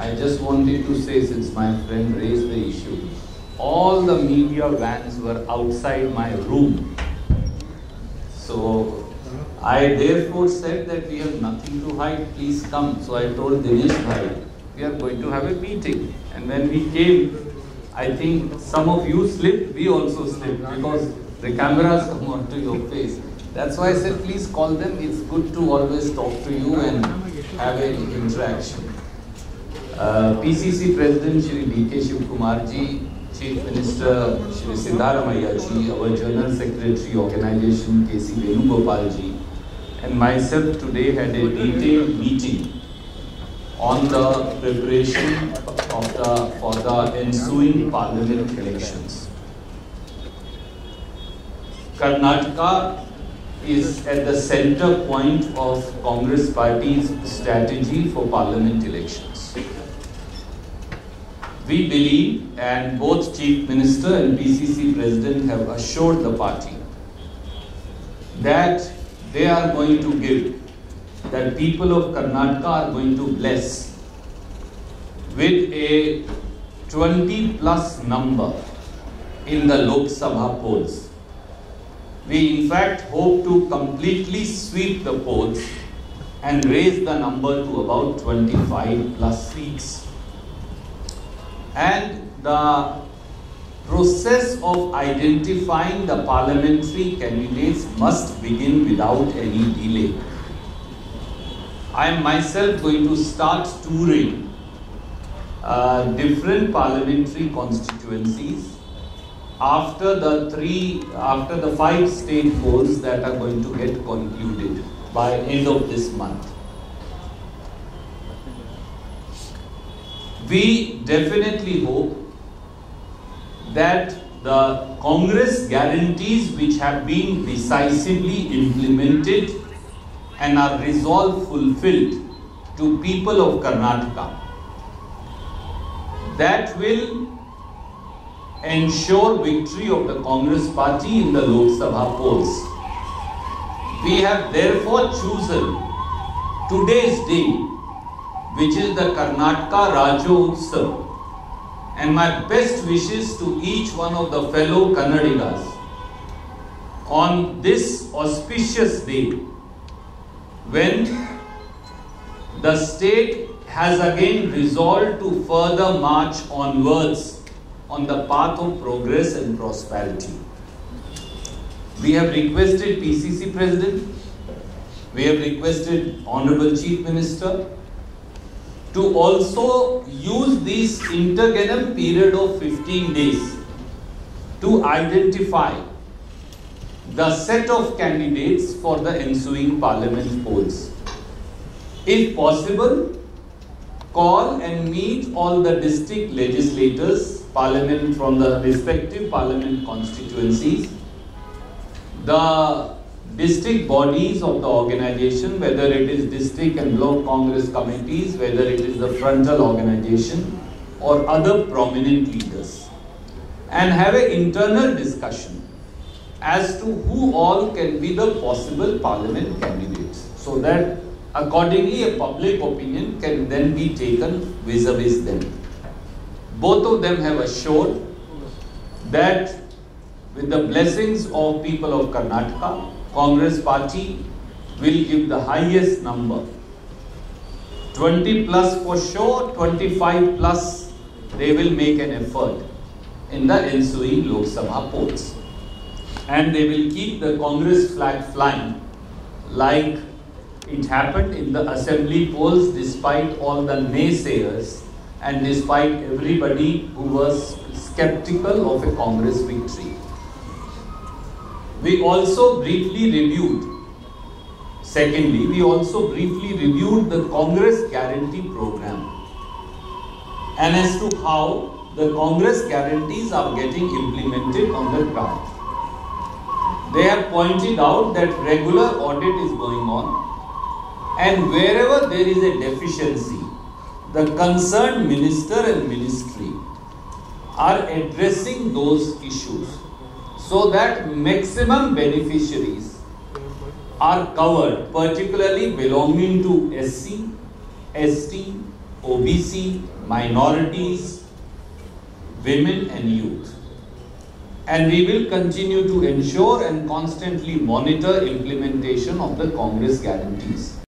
I just wanted to say, since my friend raised the issue, all the media vans were outside my room. So I therefore said that we have nothing to hide, please come. So I told Dinesh Bhai, we are going to have a meeting. And when we came, I think some of you slipped, we also slipped because the cameras come onto your face. That's why I said, please call them. It's good to always talk to you and have an interaction. Uh, PCC President Shri D.K. Ji, Chief Minister Shri Siddaramaiah ji, our General Secretary Organization K.C. Venugopal ji, and myself today had a detailed meeting on the preparation of the for the ensuing parliament elections. Karnataka is at the center point of Congress party's strategy for parliament elections. We believe, and both Chief Minister and PCC President have assured the party that they are going to give, that people of Karnataka are going to bless with a 20 plus number in the Lok Sabha polls. We in fact hope to completely sweep the polls and raise the number to about 25 plus seats. And the process of identifying the parliamentary candidates must begin without any delay. I am myself going to start touring uh, different parliamentary constituencies after the three, after the five state polls that are going to get concluded by end of this month. We definitely hope that the Congress guarantees which have been decisively implemented and are resolved fulfilled to people of Karnataka that will ensure victory of the Congress party in the Lok Sabha polls. We have therefore chosen today's day, which is the Karnataka Rajyotsava, and my best wishes to each one of the fellow Kannadigas on this auspicious day when the state has again resolved to further march onwards on the path of progress and prosperity. We have requested PCC President, we have requested Honorable Chief Minister to also use this interregnum period of 15 days to identify the set of candidates for the ensuing parliament polls. If possible, call and meet all the district legislators, parliament from the respective parliament constituencies, the district bodies of the organization, whether it is district and block congress committees, whether it is the frontal organization or other prominent leaders and have an internal discussion as to who all can be the possible parliament candidates so that accordingly a public opinion can then be taken vis-a-vis them. Both of them have assured that with the blessings of people of Karnataka, Congress party will give the highest number. 20 plus for sure, 25 plus they will make an effort in the ensuing Lok Sabha polls. And they will keep the Congress flag flying like it happened in the assembly polls despite all the naysayers and despite everybody who was skeptical of a Congress victory. We also briefly reviewed, secondly, we also briefly reviewed the Congress guarantee program and as to how the Congress guarantees are getting implemented on the ground. They have pointed out that regular audit is going on and wherever there is a deficiency, the concerned minister and ministry are addressing those issues so that maximum beneficiaries are covered, particularly belonging to SC, ST, OBC, minorities, women and youth. And we will continue to ensure and constantly monitor implementation of the Congress guarantees.